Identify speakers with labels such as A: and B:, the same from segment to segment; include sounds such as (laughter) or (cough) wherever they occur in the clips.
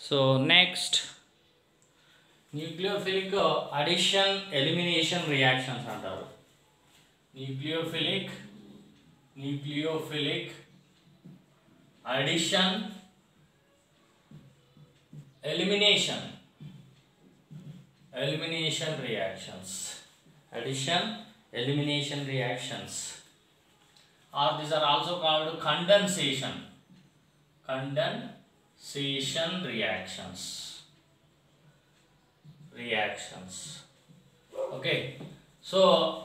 A: So next nucleophilic addition elimination reactions అంటారు nucleophilic nucleophilic addition elimination elimination reactions addition elimination reactions or these are also called condensation condensation reactions. Reactions. Okay. So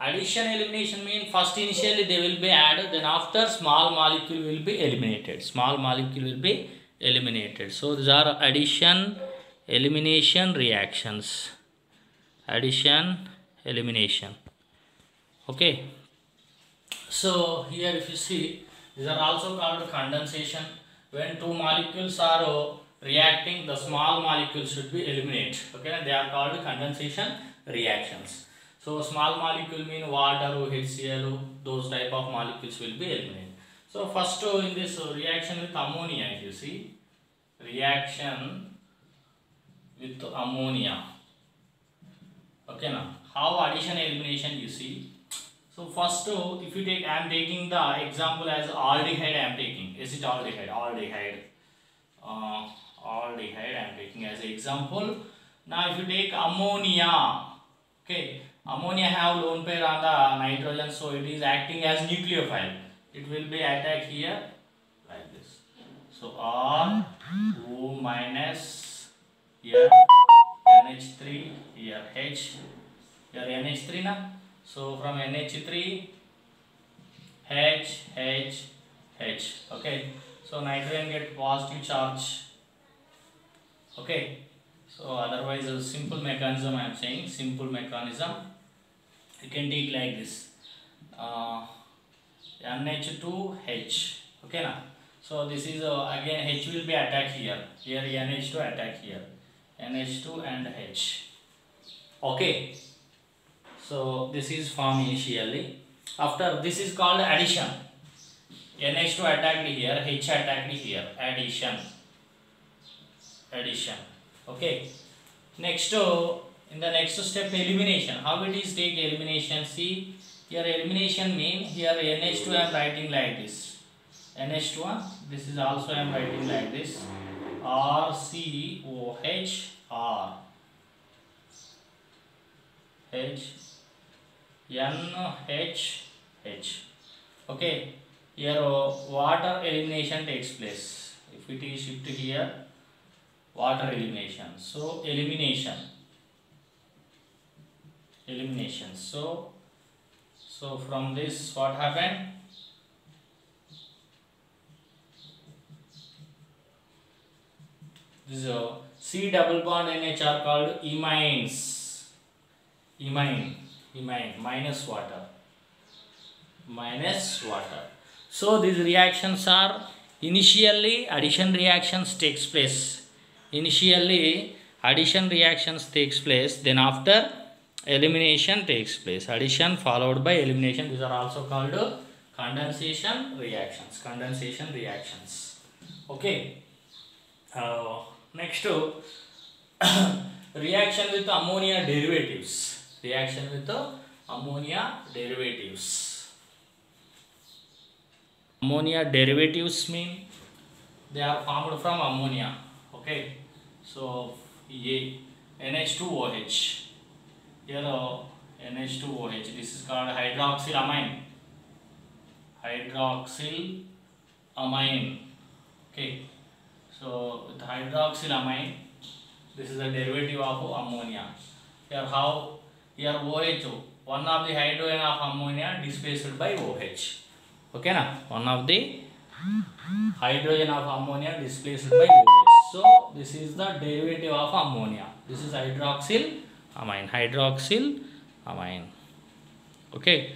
A: addition elimination mean first initially they will be added then after small molecule will be eliminated. Small molecule will be eliminated. So these are addition elimination reactions. Addition elimination. Okay. So here if you see these are also called condensation when two molecules are uh, reacting the small molecules should be eliminated okay? They are called condensation reactions. So small molecule mean water HCl those type of molecules will be eliminated so first uh, in this uh, reaction with ammonia if you see reaction with ammonia. Okay now how addition elimination you see so first if you take i am taking the example as aldehyde i am taking acetaldehyde aldehyde? Uh, aldehyde i am taking as example. Now if you take ammonia okay ammonia have lone pair on the nitrogen so it is acting as nucleophile. It will be attack here like this. So r o minus here NH3 here H here NH3 na so from NH3 H H H okay. So nitrogen get positive charge. Okay. So otherwise a simple mechanism I am saying simple mechanism. You can take like this. Uh, NH2H okay na? So this is uh, again H will be attack here. Here NH2 attack here. NH2 and H. Okay. So this is formed initially. After this is called addition. NH2 attacked here, H attacked here. Addition. Addition. Okay. Next, in the next step, elimination. How it is take elimination? See, here elimination mean here NH2 I am writing like this. NH2, this is also I am writing like this. R C O H R H N H H. Okay, here water elimination takes place. If it is shift here, water elimination. So elimination, elimination. So so from this, what happened? This is a C double bond NH are called imines. Imine, imine, minus water. Minus water. So these reactions are initially addition reactions takes place. Initially addition reactions takes place. Then after elimination takes place. Addition followed by elimination. These are also called condensation reactions. Condensation reactions. Okay. Uh, next to (coughs) reaction with ammonia derivatives reaction with the ammonia derivatives ammonia derivatives mean they are formed from ammonia okay so a nh2oh here uh, nh2oh this is called hydroxylamine hydroxylamine okay so with hydroxylamine, this is a derivative of ammonia. Here how here OH, one of the hydrogen of ammonia displaced by OH. Okay na? One of the hydrogen of ammonia displaced by OH. So this is the derivative of ammonia. This is hydroxyl amine. Hydroxyl amine. Okay.